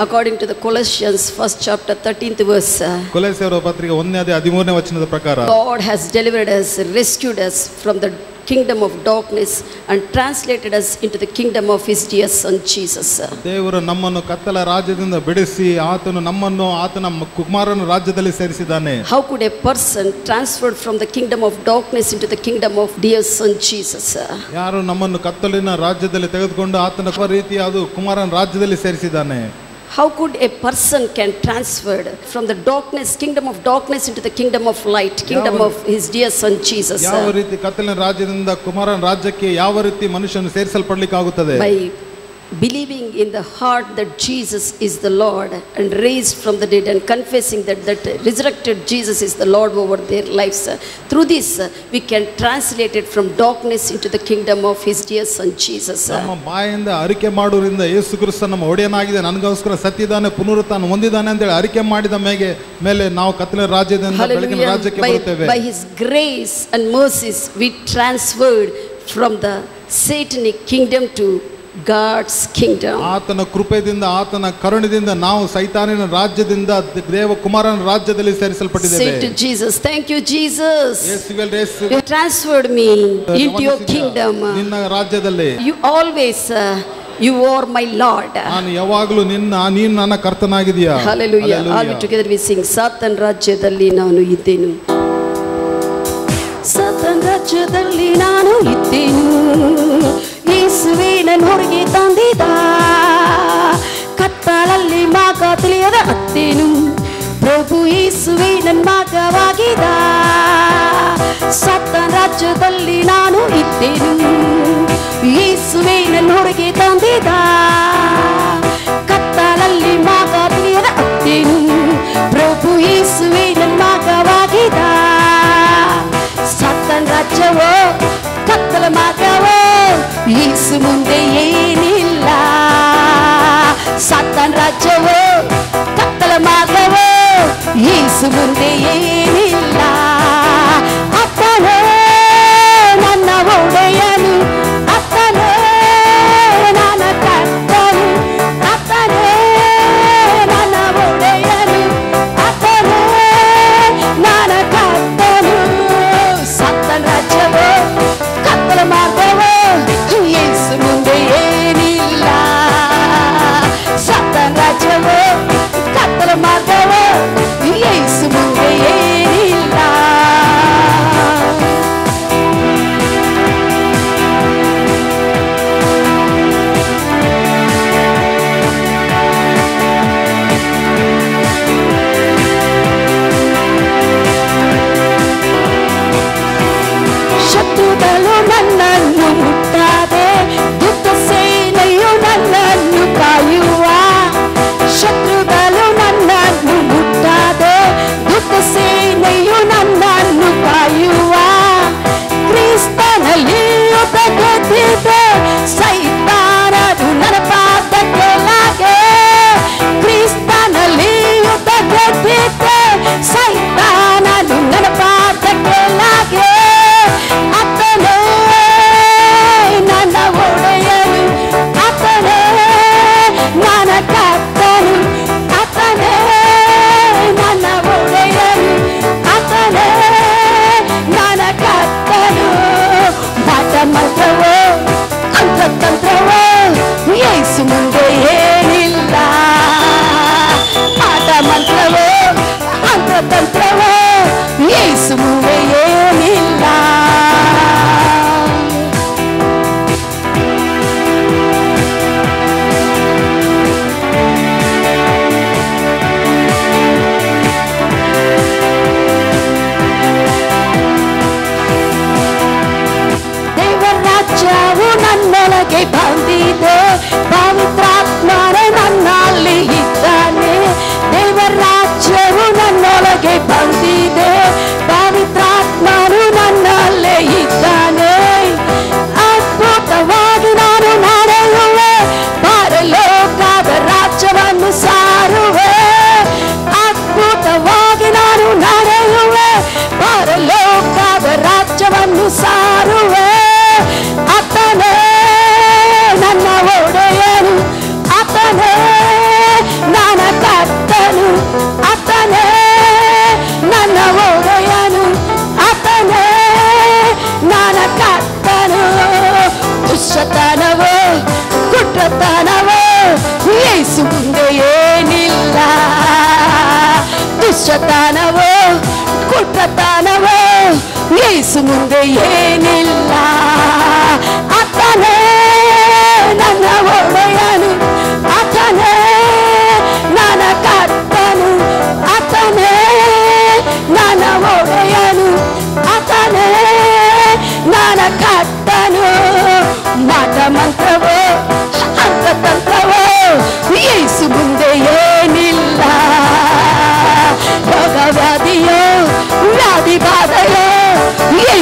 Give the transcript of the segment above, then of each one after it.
according to the Colossians first chapter 13th verse. uh, ಕೊಲೆಸೆಯವರ ಪತ್ರಿಕೆ ಒಂದನೇ ಅದೇ ಹದಿಮೂರನೇ ವಚನದ ಪ್ರಕಾರ God has delivered us, rescued us from the kingdom of darkness and translated us into the kingdom of his dear son Jesus. ದೇವರು ನಮ್ಮನ್ನು ಕತ್ತಲ ರಾಜ್ಯದಿಂದ ಬಿಡಿಸಿ ಆತನು ನಮ್ಮನ್ನು ಆತನ ಮ- ಕುಮಾರನ ರಾಜ್ಯದಲ್ಲಿ ಸೇರಿಸಿದ್ದಾನೆ How could a person transferred from the kingdom of darkness into the kingdom of dear son Jesus? ಯಾರು ನಮ್ಮನ್ನು ಕತ್ತಲಿನ ರಾಜ್ಯದಲ್ಲಿ ತೆಗೆದುಕೊಂಡು ಆತನ ರೀತಿ ಅದು ಕುಮಾರನ ರಾಜ್ಯದಲ್ಲಿ ಸೇರಿಸಿದ್ದಾನೆ How could a person can transferred from the darkness, kingdom of darkness into the kingdom of light, kingdom ಯಾವ- of his dear son Jesus? ಯಾವ ರೀತಿ ಕತ್ತಲಿನ ರಾಜ್ಯದಿಂದ ಕುಮಾರನ ರಾಜ್ಯಕ್ಕೆ ಯಾವ ರೀತಿ ಮನುಷ್ಯನು ಸೇರಿಸಲ್ಪಡ್ಲಿಕ್ಕೆ ಆಗುತ್ತದೆ By believing in the heart that Jesus is the Lord and raised from the dead and confessing that that resurrected Jesus is the Lord over their lives. Through this, we can translate it from darkness into the kingdom of his dear son Jesus. ನಮ್ಮ ಬಾಯಿಂದ ಅರಿಕೆ ಮಾಡುವುದರಿಂದ ಯೇಸು ಕ್ರಿಸ್ತ ನಮ್ಮ ಒಡೆಯನಾಗಿದೆ ನನಗೋಸ್ಕರ ಸತ್ತಿದ್ದಾನೆ ಪುನರುತ್ಥಾನ ಹೊಂದಿದ್ದಾನೆ ಅಂತೇಳಿ ಅರಿಕೆ ಮಾಡಿದ ಮೇಲೆ ಮೇಲೆ ನಾವು ಕತ್ತಲಿನ ರಾಜ್ಯದಿಂದ ಬೆಳಗಿನ Hallelujah. ರಾಜ್ಯಕ್ಕೆ By, ಬರುತ್ತೇವೆ by his grace and mercies, we transferred from the satanic kingdom to God's kingdom ಆತನ ಕೃಪೆಯಿಂದ ಆತನ ಕರುಣೆಯಿಂದ ನಾವು ಸೈತಾನಿನ ರಾಜ್ಯದಿಂದ ದೇವ ಕುಮಾರನ ರಾಜ್ಯದಲ್ಲಿ ಸೇರಿಸಲ್ಪಟ್ಟಿದ್ದೇವೆ. To Jesus thank you Jesus you transferred me into your kingdom ನಿನ್ನ ರಾಜ್ಯದಲ್ಲಿ. You always you are my lord ನಾನು ಯಾವಾಗಲೂ ನಿನ್ನ ನೀನು ನನ್ನ ಕರ್ತನಾಗಿದೆಯಾ hallelujah all together we sing Satan ರಾಜ್ಯದಲ್ಲಿ ನಾನು ಇದ್ದೇನೆ? ಸಾತನ್ ರಾಜ್ಯದಲ್ಲಿ ನಾನು ನನ್ನ ಹುಡುಗಿ ತಂದಿದ. ಕತ್ತಲಲ್ಲಿ ಮಗ ತಿಳಿಯದ ಅತ್ತೇನು? ಪ್ರಭು ಈಸುವೆ ನನ್ನ ಮಗವಾಗಿದ ಸತ್ತ ರಾಜ್ಯದಲ್ಲಿ ನಾನು ಇದ್ದೇನು? ಈಸುವೆ ನನ್ನ ಹುಡುಗಿ ತಂದಿದ. ಕತ್ತಲಲ್ಲಿ ಮಗ ತಿಳಿಯದ ಅತ್ತೇನು? ಪ್ರಭು ಯೇಸುವೆ Sumurde ತಂತ್ರವೋ ಯೇಸು ಮುಂದೆ ಏನಿಲ್ಲ ದೇವರ ರಾಜ್ಯವು ನನ್ನೊಳಗೆ ಬಂದಿದೆ ಪವಿತ್ರಾತ್ಮನೇ ದುಷ್ಟತನವೋ ಕುಟತನವೋ ಏಸು ಮುಂದೆ ಏನಿಲ್ಲ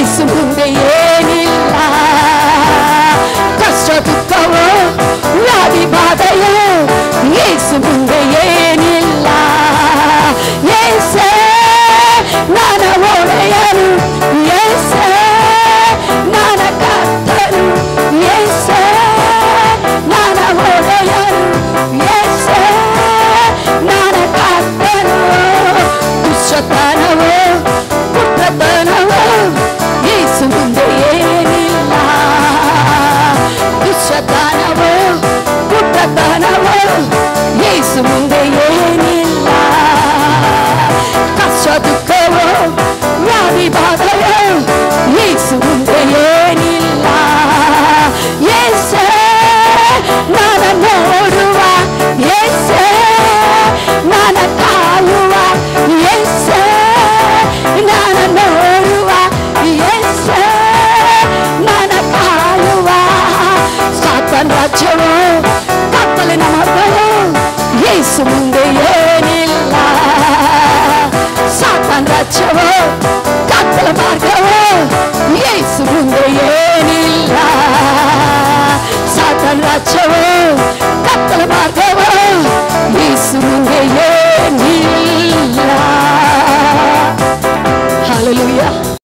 simple ராஜ்யமோ கத்தலின மகளோ ஏசு ಮುಂದೆ ಏನಿಲ್ಲ ಸಾತಾನ್ ರಾಜ್ಯವೋ ಕತ್ತಲ ಮಾರ್ಗ